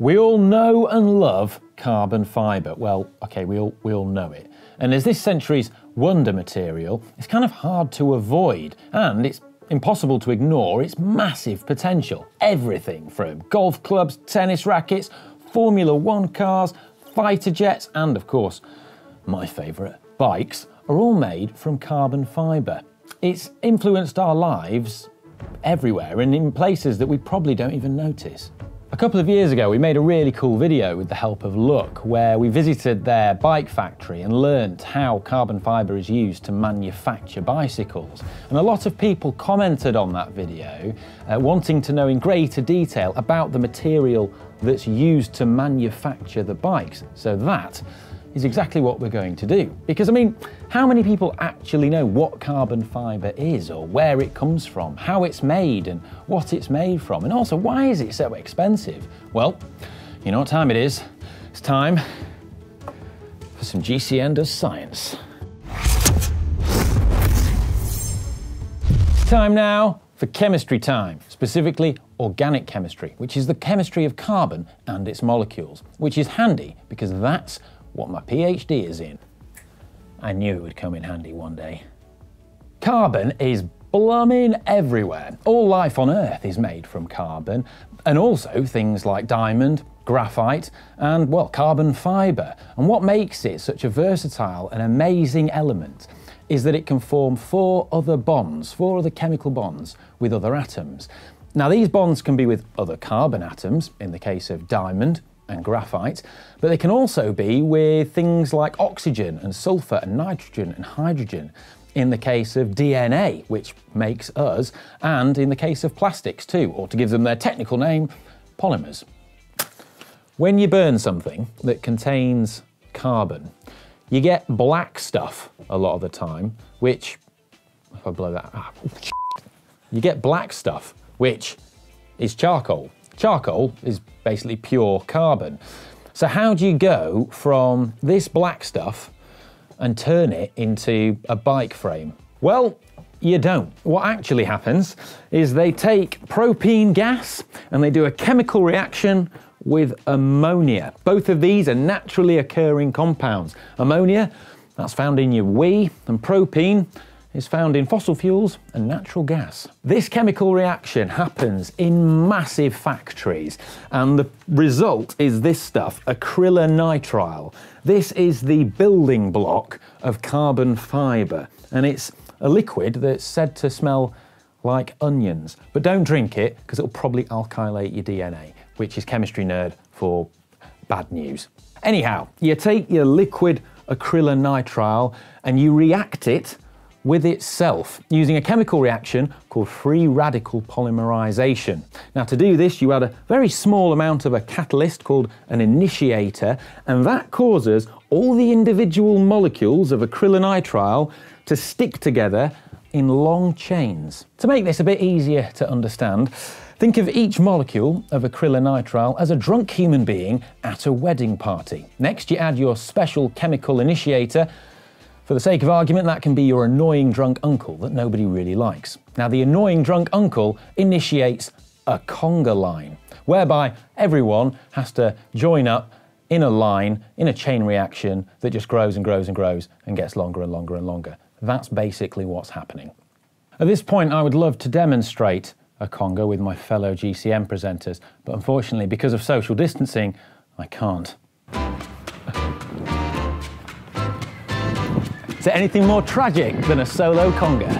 We all know and love carbon fibre. Well, okay, we all, we all know it. And as this century's wonder material, it's kind of hard to avoid and it's impossible to ignore its massive potential. Everything from golf clubs, tennis rackets, Formula One cars, fighter jets, and of course, my favourite, bikes, are all made from carbon fibre. It's influenced our lives everywhere and in places that we probably don't even notice. A couple of years ago, we made a really cool video with the help of Look, where we visited their bike factory and learnt how carbon fibre is used to manufacture bicycles. And a lot of people commented on that video, uh, wanting to know in greater detail about the material that's used to manufacture the bikes. So that is exactly what we're going to do. Because, I mean, how many people actually know what carbon fibre is, or where it comes from, how it's made, and what it's made from? And also, why is it so expensive? Well, you know what time it is? It's time for some GCN Does Science. It's time now for chemistry time, specifically organic chemistry, which is the chemistry of carbon and its molecules, which is handy because that's what my PhD is in. I knew it would come in handy one day. Carbon is blooming everywhere. All life on Earth is made from carbon, and also things like diamond, graphite, and, well, carbon fibre. And what makes it such a versatile and amazing element is that it can form four other bonds, four other chemical bonds with other atoms. Now, these bonds can be with other carbon atoms, in the case of diamond, and graphite, but they can also be with things like oxygen and sulfur and nitrogen and hydrogen in the case of DNA, which makes us, and in the case of plastics too, or to give them their technical name, polymers. When you burn something that contains carbon, you get black stuff a lot of the time, which, if I blow that, ah, you get black stuff, which is charcoal. Charcoal is basically pure carbon. So how do you go from this black stuff and turn it into a bike frame? Well, you don't. What actually happens is they take propene gas and they do a chemical reaction with ammonia. Both of these are naturally occurring compounds. Ammonia, that's found in your wee, and propene, is found in fossil fuels and natural gas. This chemical reaction happens in massive factories, and the result is this stuff, acrylonitrile. This is the building block of carbon fibre, and it's a liquid that's said to smell like onions. But don't drink it, because it'll probably alkylate your DNA, which is chemistry nerd for bad news. Anyhow, you take your liquid acrylonitrile and you react it with itself using a chemical reaction called free radical polymerization. Now to do this you add a very small amount of a catalyst called an initiator and that causes all the individual molecules of acrylonitrile to stick together in long chains. To make this a bit easier to understand, Think of each molecule of acrylonitrile as a drunk human being at a wedding party. Next, you add your special chemical initiator for the sake of argument, that can be your annoying drunk uncle that nobody really likes. Now, the annoying drunk uncle initiates a conga line, whereby everyone has to join up in a line, in a chain reaction that just grows and grows and grows and gets longer and longer and longer. That's basically what's happening. At this point, I would love to demonstrate a conga with my fellow GCN presenters, but unfortunately, because of social distancing, I can't. Is there anything more tragic than a solo conga?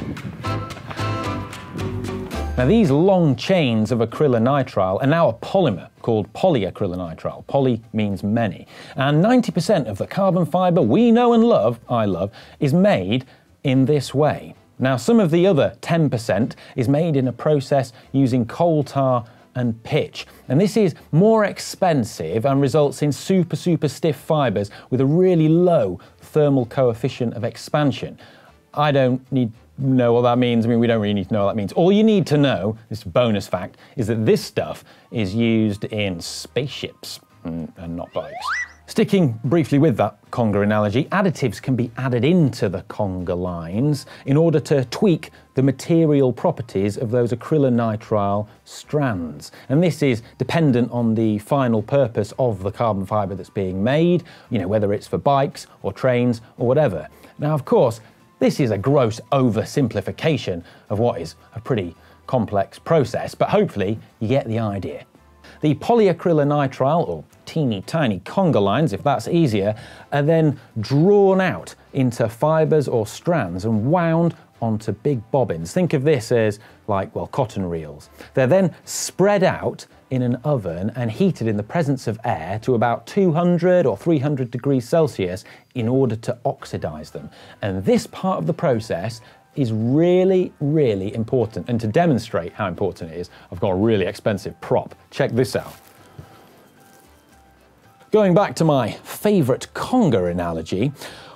Now these long chains of acrylonitrile are now a polymer called polyacrylonitrile. Poly means many. And 90% of the carbon fibre we know and love, I love, is made in this way. Now some of the other 10% is made in a process using coal tar and pitch. And this is more expensive and results in super, super stiff fibres with a really low thermal coefficient of expansion. I don't need know what that means. I mean, we don't really need to know what that means. All you need to know, this bonus fact, is that this stuff is used in spaceships mm, and not bikes. Sticking briefly with that conga analogy, additives can be added into the conga lines in order to tweak the material properties of those acrylonitrile strands. And this is dependent on the final purpose of the carbon fibre that's being made, you know, whether it's for bikes or trains or whatever. Now, of course, this is a gross oversimplification of what is a pretty complex process, but hopefully you get the idea. The polyacrylonitrile, or teeny tiny conga lines, if that's easier, are then drawn out into fibres or strands and wound onto big bobbins. Think of this as like, well, cotton reels. They're then spread out in an oven and heated in the presence of air to about 200 or 300 degrees Celsius in order to oxidize them. And this part of the process is really, really important. And to demonstrate how important it is, I've got a really expensive prop. Check this out. Going back to my favourite conga analogy,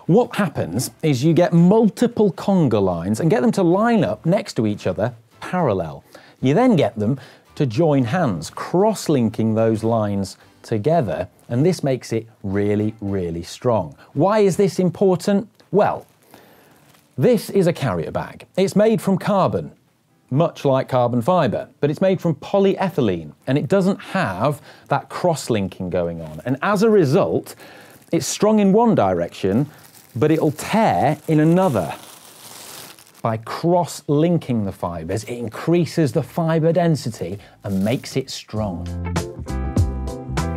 what happens is you get multiple conga lines and get them to line up next to each other parallel. You then get them to join hands, cross-linking those lines together, and this makes it really, really strong. Why is this important? Well, this is a carrier bag. It's made from carbon, much like carbon fibre, but it's made from polyethylene and it doesn't have that cross-linking going on. And as a result, it's strong in one direction, but it'll tear in another. By cross-linking the fibres, it increases the fibre density and makes it strong.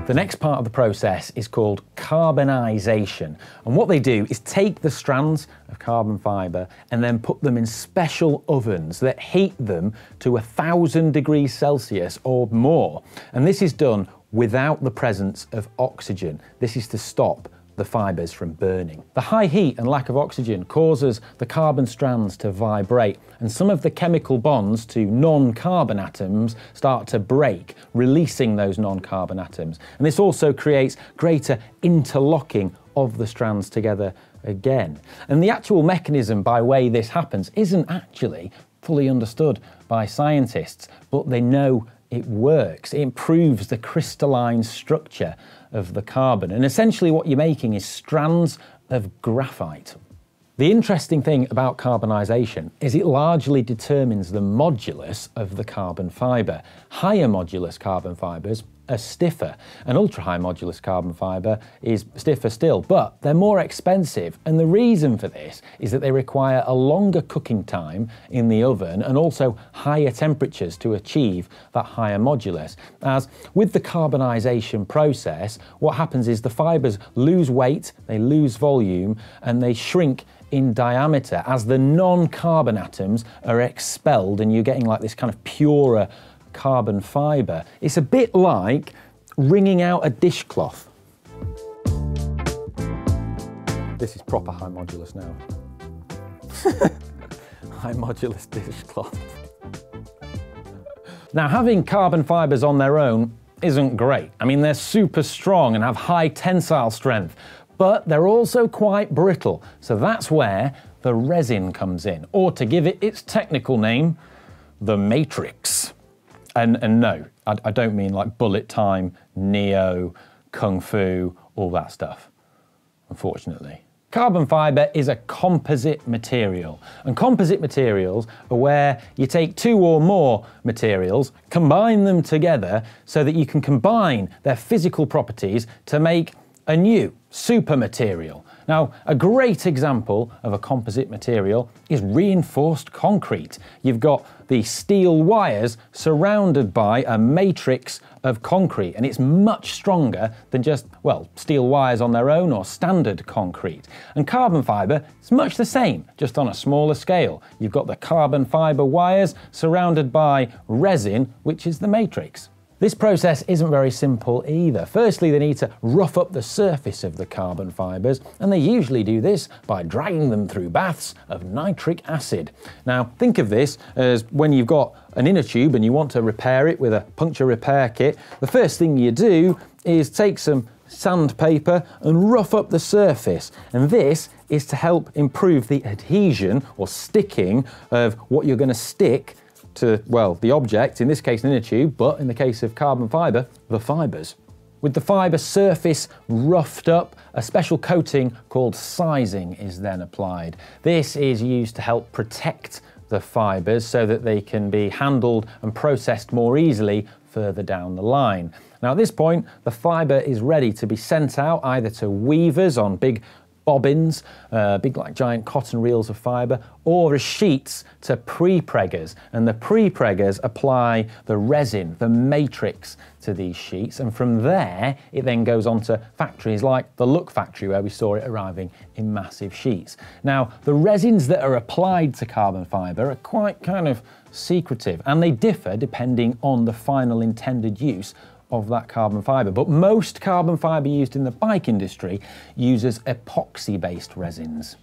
The next part of the process is called carbonisation, And what they do is take the strands of carbon fibre and then put them in special ovens that heat them to a thousand degrees Celsius or more. And this is done without the presence of oxygen. This is to stop the fibres from burning. The high heat and lack of oxygen causes the carbon strands to vibrate and some of the chemical bonds to non-carbon atoms start to break, releasing those non-carbon atoms. And this also creates greater interlocking of the strands together again. And the actual mechanism by way this happens isn't actually fully understood by scientists, but they know it works. It improves the crystalline structure of the carbon. And essentially what you're making is strands of graphite. The interesting thing about carbonisation is it largely determines the modulus of the carbon fibre. Higher modulus carbon fibres are stiffer. An ultra-high modulus carbon fibre is stiffer still, but they're more expensive. And the reason for this is that they require a longer cooking time in the oven and also higher temperatures to achieve that higher modulus. As with the carbonisation process, what happens is the fibres lose weight, they lose volume, and they shrink in diameter as the non-carbon atoms are expelled and you're getting like this kind of purer carbon fibre. It's a bit like wringing out a dishcloth. This is proper high modulus now. high modulus dishcloth. Now, having carbon fibres on their own isn't great. I mean, they're super strong and have high tensile strength, but they're also quite brittle. So that's where the resin comes in, or to give it its technical name, the matrix. And, and no, I, I don't mean like bullet time, Neo, Kung Fu, all that stuff, unfortunately. Carbon fibre is a composite material, and composite materials are where you take two or more materials, combine them together so that you can combine their physical properties to make a new super material. Now, a great example of a composite material is reinforced concrete. You've got the steel wires surrounded by a matrix of concrete, and it's much stronger than just, well, steel wires on their own or standard concrete. And carbon fibre is much the same, just on a smaller scale. You've got the carbon fibre wires surrounded by resin, which is the matrix. This process isn't very simple either. Firstly, they need to rough up the surface of the carbon fibres, and they usually do this by dragging them through baths of nitric acid. Now, think of this as when you've got an inner tube and you want to repair it with a puncture repair kit, the first thing you do is take some sandpaper and rough up the surface. And this is to help improve the adhesion or sticking of what you're going to stick to, well, the object, in this case an inner tube, but in the case of carbon fibre, the fibres. With the fibre surface roughed up, a special coating called sizing is then applied. This is used to help protect the fibres so that they can be handled and processed more easily further down the line. Now at this point, the fibre is ready to be sent out either to weavers on big bobbins, uh, big like giant cotton reels of fibre, or as sheets to pre-preggers. And the pre-preggers apply the resin, the matrix to these sheets. And from there, it then goes on to factories like the Look factory where we saw it arriving in massive sheets. Now, the resins that are applied to carbon fibre are quite kind of secretive and they differ depending on the final intended use of that carbon fibre. But most carbon fibre used in the bike industry uses epoxy-based resins.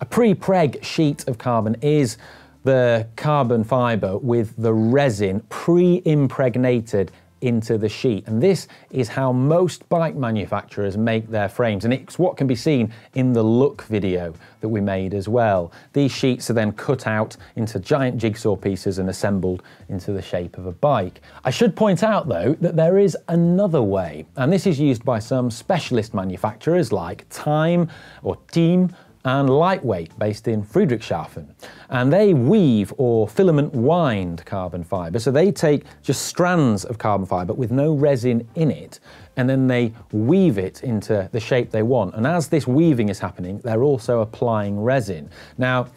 A pre-preg sheet of carbon is the carbon fibre with the resin pre-impregnated into the sheet. And this is how most bike manufacturers make their frames. And it's what can be seen in the look video that we made as well. These sheets are then cut out into giant jigsaw pieces and assembled into the shape of a bike. I should point out though that there is another way, and this is used by some specialist manufacturers like Time or Team and Lightweight based in Friedrichshafen. And they weave or filament wind carbon fibre. So they take just strands of carbon fibre with no resin in it, and then they weave it into the shape they want. And as this weaving is happening, they're also applying resin. Now,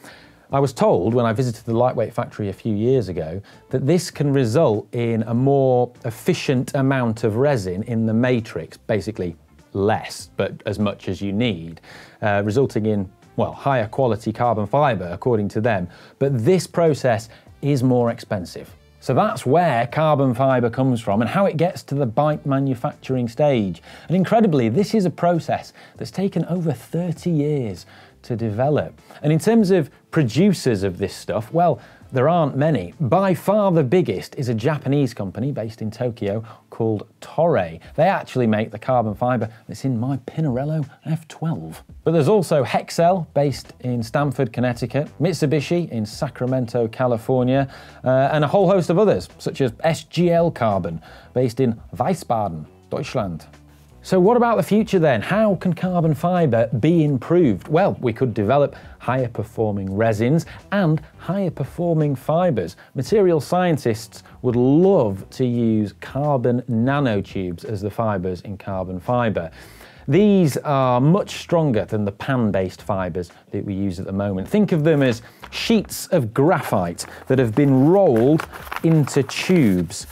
I was told when I visited the lightweight factory a few years ago that this can result in a more efficient amount of resin in the matrix, basically less, but as much as you need, uh, resulting in, well, higher quality carbon fibre, according to them. But this process is more expensive. So that's where carbon fibre comes from and how it gets to the bike manufacturing stage. And incredibly, this is a process that's taken over 30 years to develop. And in terms of producers of this stuff, well, there aren't many. By far the biggest is a Japanese company based in Tokyo called Toray. They actually make the carbon fibre that's in my Pinarello F12. But there's also Hexcel based in Stamford, Connecticut, Mitsubishi in Sacramento, California, uh, and a whole host of others, such as SGL Carbon based in Wiesbaden, Deutschland. So what about the future then? How can carbon fibre be improved? Well, we could develop higher performing resins and higher performing fibres. Material scientists would love to use carbon nanotubes as the fibres in carbon fibre. These are much stronger than the pan-based fibres that we use at the moment. Think of them as sheets of graphite that have been rolled into tubes.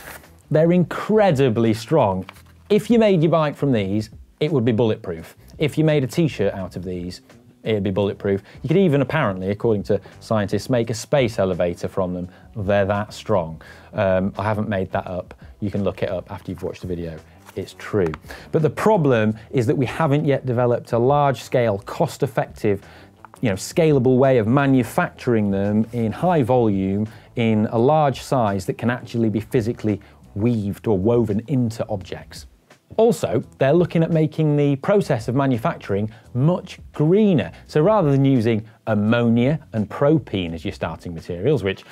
They're incredibly strong if you made your bike from these, it would be bulletproof. If you made a t-shirt out of these, it'd be bulletproof. You could even, apparently, according to scientists, make a space elevator from them. They're that strong. Um, I haven't made that up. You can look it up after you've watched the video. It's true. But the problem is that we haven't yet developed a large-scale, cost-effective, you know, scalable way of manufacturing them in high volume, in a large size that can actually be physically weaved or woven into objects. Also, they're looking at making the process of manufacturing much greener. So rather than using ammonia and propene as your starting materials, which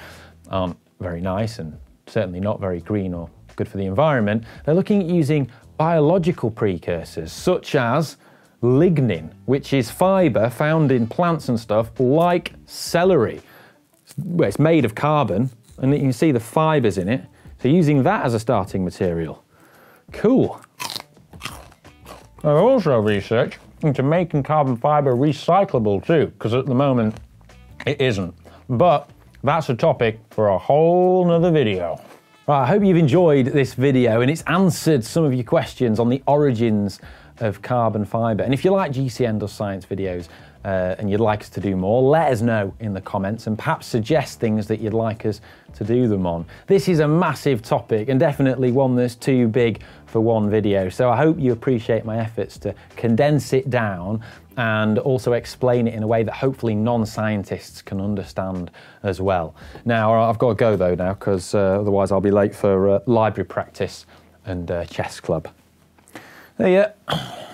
aren't very nice and certainly not very green or good for the environment, they're looking at using biological precursors such as lignin, which is fibre found in plants and stuff like celery. It's made of carbon and you can see the fibres in it. So using that as a starting material. Cool. There's also research into making carbon fibre recyclable too, because at the moment it isn't. But that's a topic for a whole nother video. Right, I hope you've enjoyed this video and it's answered some of your questions on the origins of carbon fibre. And if you like GCN Does Science videos, uh, and you'd like us to do more, let us know in the comments and perhaps suggest things that you'd like us to do them on. This is a massive topic and definitely one that's too big for one video. So I hope you appreciate my efforts to condense it down and also explain it in a way that hopefully non-scientists can understand as well. Now, I've got to go though now because uh, otherwise I'll be late for uh, library practice and uh, chess club. There you